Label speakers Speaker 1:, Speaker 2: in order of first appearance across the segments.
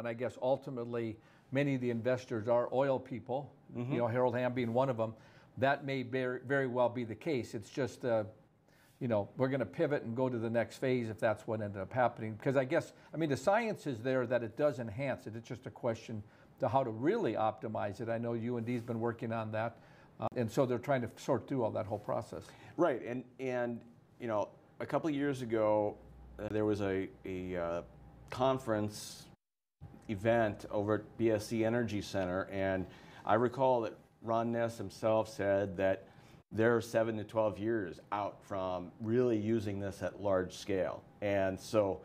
Speaker 1: And I guess ultimately, many of the investors are oil people, you know, Harold Hamm being one of them. That may very, very well be the case. It's just, uh, you know, we're going to pivot and go to the next phase if that's what ended up happening. Because I guess, I mean, the science is there that it does enhance it. It's just a question to how to really optimize it. I know UND's been working on that. Uh, and so they're trying to sort through all that whole process.
Speaker 2: Right, and and you know, a couple of years ago, uh, there was a a uh, conference event over at BSC Energy Center, and I recall that Ron Ness himself said that they're seven to 12 years out from really using this at large scale, and so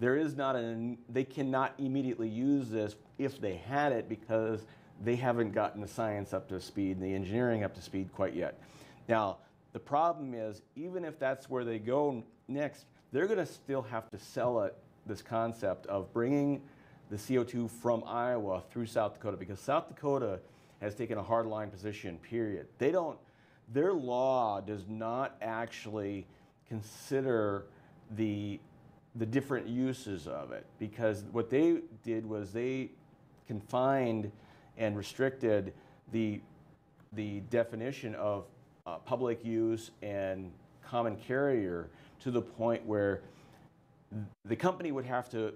Speaker 2: there is not an they cannot immediately use this if they had it because they haven't gotten the science up to speed and the engineering up to speed quite yet. Now, the problem is, even if that's where they go next, they're going to still have to sell it, this concept of bringing the CO2 from Iowa through South Dakota because South Dakota has taken a hardline position, period. They don't, their law does not actually consider the, the different uses of it because what they did was they confined and restricted the, the definition of uh, public use and common carrier to the point where the company would have to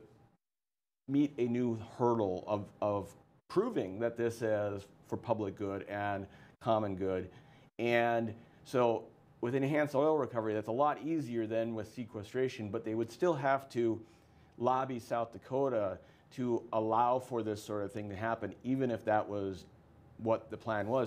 Speaker 2: meet a new hurdle of, of proving that this is for public good and common good. And so with enhanced oil recovery, that's a lot easier than with sequestration, but they would still have to lobby South Dakota to allow for this sort of thing to happen, even if that was what the plan was.